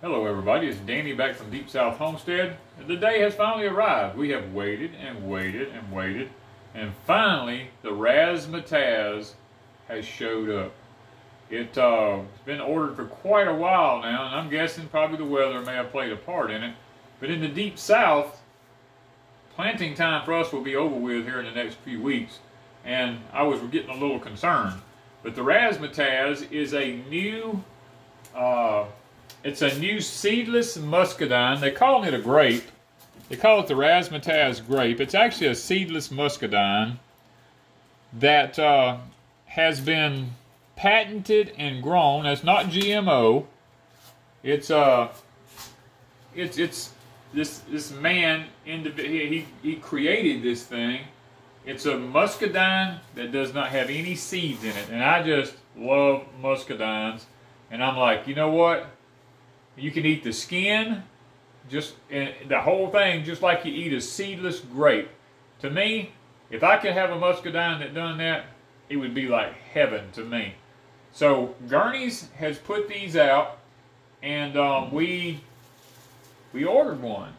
Hello everybody, it's Danny back from Deep South Homestead. The day has finally arrived. We have waited and waited and waited, and finally the Razzmatazz has showed up. It, uh, it's been ordered for quite a while now, and I'm guessing probably the weather may have played a part in it. But in the Deep South, planting time for us will be over with here in the next few weeks, and I was getting a little concerned. But the Razzmatazz is a new uh, it's a new seedless muscadine. They call it a grape. They call it the Razzmatazz grape. It's actually a seedless muscadine that uh, has been patented and grown. It's not GMO. It's uh, it's it's this this man he he created this thing. It's a muscadine that does not have any seeds in it, and I just love muscadines. And I'm like, you know what? You can eat the skin, just the whole thing, just like you eat a seedless grape. To me, if I could have a muscadine that done that, it would be like heaven to me. So Gurney's has put these out, and um, we we ordered one.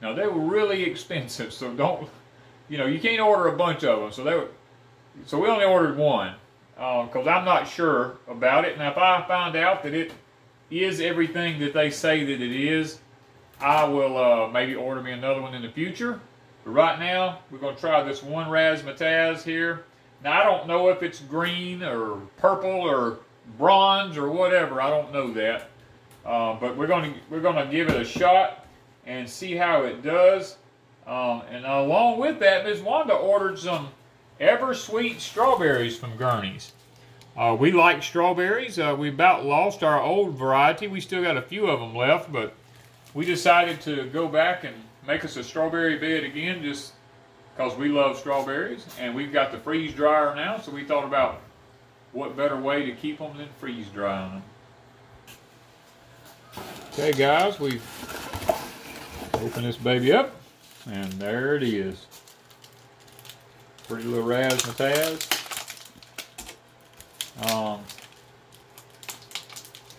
Now they were really expensive, so don't you know you can't order a bunch of them. So they were, so we only ordered one because uh, I'm not sure about it. Now if I find out that it is everything that they say that it is, I will uh, maybe order me another one in the future. But right now, we're going to try this one razzmatazz here. Now, I don't know if it's green or purple or bronze or whatever. I don't know that. Uh, but we're going to we're going to give it a shot and see how it does. Um, and along with that, Ms. Wanda ordered some Ever Sweet strawberries from Gurney's. Uh, we like strawberries. Uh, we about lost our old variety. We still got a few of them left, but we decided to go back and make us a strawberry bed again just because we love strawberries. And we've got the freeze dryer now, so we thought about what better way to keep them than freeze drying them. Okay, guys, we open this baby up, and there it is. Pretty little razzmatazz. Um,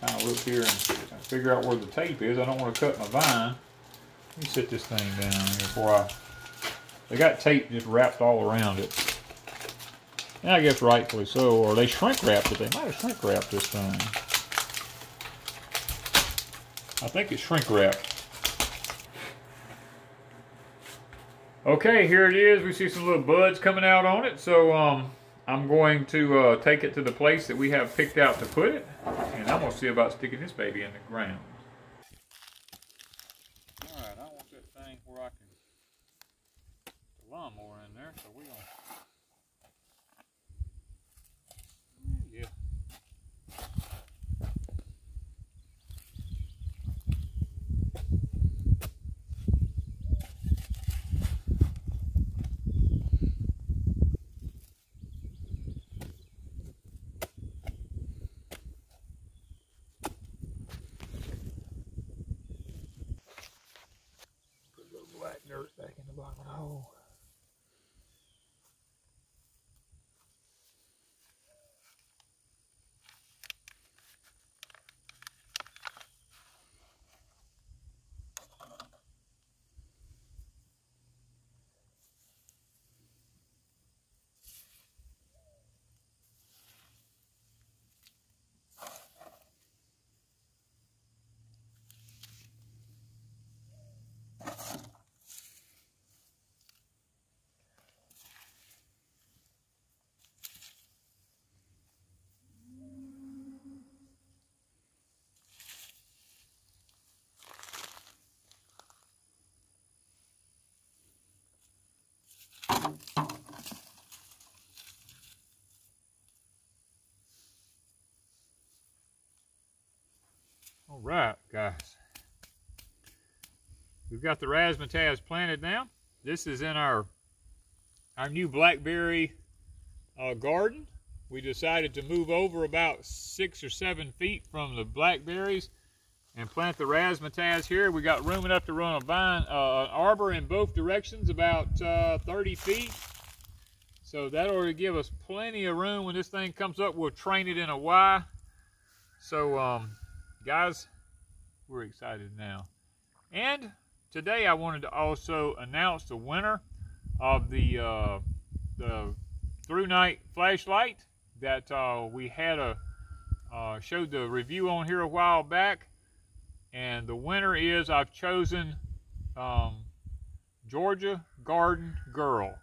kind of look here and figure out where the tape is. I don't want to cut my vine. Let me set this thing down before I... They got tape just wrapped all around it. And I guess rightfully so, or they shrink wrapped it. They might have shrink wrapped this thing. I think it's shrink wrapped. Okay, here it is. We see some little buds coming out on it. So, um, I'm going to uh, take it to the place that we have picked out to put it, and I'm going to see about sticking this baby in the ground. Alright, I want that thing where I can put the lawnmower in there, so we're going to All right, guys. We've got the razzmatazz planted now. This is in our our new blackberry uh, garden. We decided to move over about six or seven feet from the blackberries and plant the razzmatazz here. We got room enough to run a vine, uh, an arbor in both directions, about uh, 30 feet. So that'll give us plenty of room when this thing comes up. We'll train it in a Y. So um, guys, we're excited now. And today I wanted to also announce the winner of the uh, the Thrunite flashlight that uh, we had a uh, showed the review on here a while back and the winner is I've chosen um, Georgia Garden Girl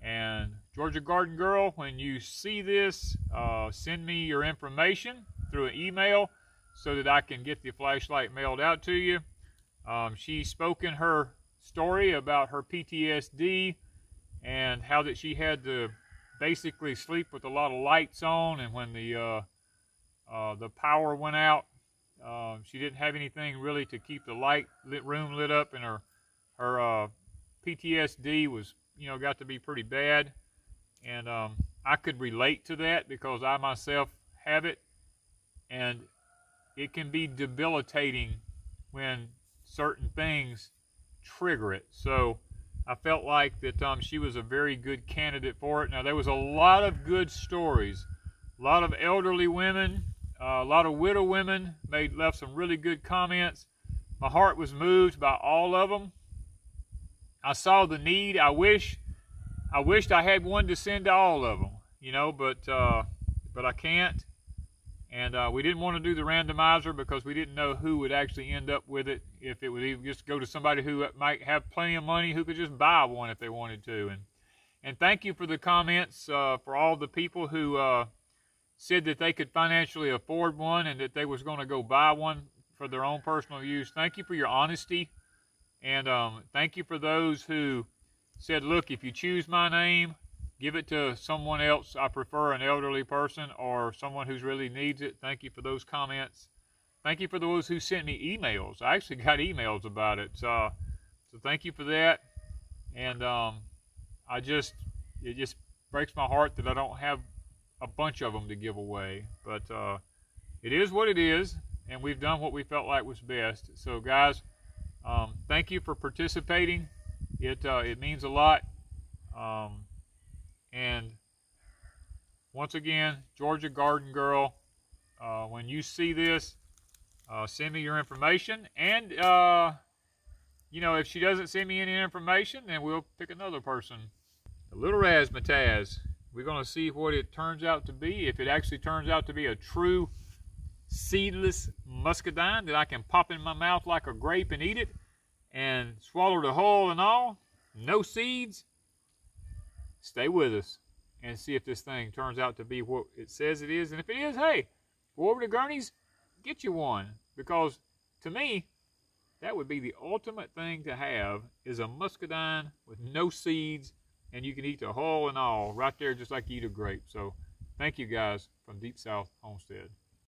and Georgia Garden Girl when you see this uh, send me your information through an email so that I can get the flashlight mailed out to you. Um, she spoke in her story about her PTSD and how that she had to basically sleep with a lot of lights on and when the uh, uh, the power went out uh, she didn't have anything really to keep the light lit room lit up and her her uh, PTSD was you know got to be pretty bad. And um, I could relate to that because I myself have it. And it can be debilitating when certain things trigger it. So I felt like that um, she was a very good candidate for it. Now there was a lot of good stories, a lot of elderly women, uh, a lot of widow women made left some really good comments. My heart was moved by all of them. I saw the need. I wish, I wished I had one to send to all of them, you know, but uh, but I can't. And uh, we didn't want to do the randomizer because we didn't know who would actually end up with it. If it would even just go to somebody who might have plenty of money who could just buy one if they wanted to. And and thank you for the comments uh, for all the people who uh, said that they could financially afford one and that they was going to go buy one for their own personal use. Thank you for your honesty. And um, thank you for those who said, look, if you choose my name, give it to someone else. I prefer an elderly person or someone who really needs it. Thank you for those comments. Thank you for those who sent me emails. I actually got emails about it. So, so thank you for that. And um, I just, it just breaks my heart that I don't have a bunch of them to give away. But uh, it is what it is, and we've done what we felt like was best. So, guys, um, thank you for participating. It uh, it means a lot. Um, and once again, Georgia Garden Girl, uh, when you see this, uh, send me your information. And, uh, you know, if she doesn't send me any information, then we'll pick another person. The little razzmatazz. We're going to see what it turns out to be. If it actually turns out to be a true seedless muscadine that I can pop in my mouth like a grape and eat it and swallow the hull and all, no seeds, stay with us and see if this thing turns out to be what it says it is. And if it is, hey, go over to Gurney's, get you one. Because to me, that would be the ultimate thing to have is a muscadine with no seeds and you can eat the hull and all right there just like you eat a grape. So thank you guys from Deep South Homestead.